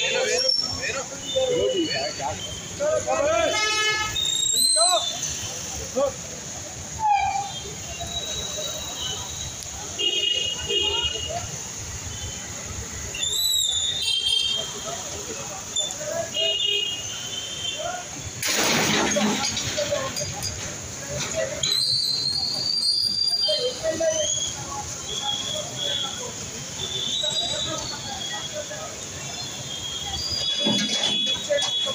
Pero, pero, pero.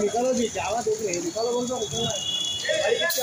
निकालो भी जावा देख रहे हैं निकालो बोल दो निकालो भाई किसके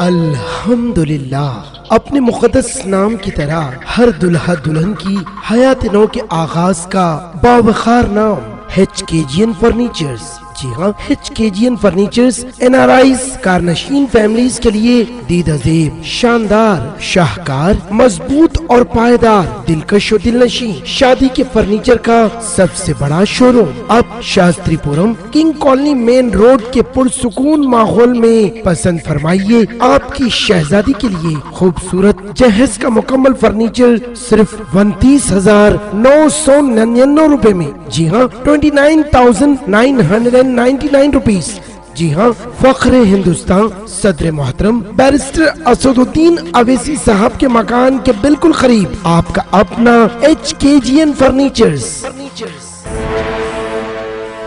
अल्हम्दुलिल्लाह। अपने मुकदस नाम की तरह हर दुल्हा दुल्हन की हयात नौ के आगाज़ का बावखार नाम H K G N furnitures जी हाँ H K G N furniture N R I कारनशीन family के लिए दीदा देव, शानदार, शाहकार, मज़बूत और पायदार दिलकश और दिलनशी शादी के फर्नीचर का सबसे बड़ा शोरूम अब Shastripuram king colony main road के पुरसुकून माहौल में पसंद फरमाइए आपकी शहजादी के लिए खूबसूरत जहेज का मुकम्मल फर्नीचर सिर्फ़ उनतीस हज़ार नौ सौ निन्यानवे रूपए में। जी हाँ twenty nine thousand nine hundred and ninety nine rupees जी हाँ फख्र हिंदुस्तान, सदर मोहतरम, बैरिस्टर असदुद्दीन अवेसी साहब के मकान के बिल्कुल करीब, आपका अपना H K G N furnitures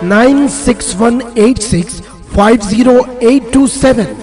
nine six one eight six five zero eight two seven.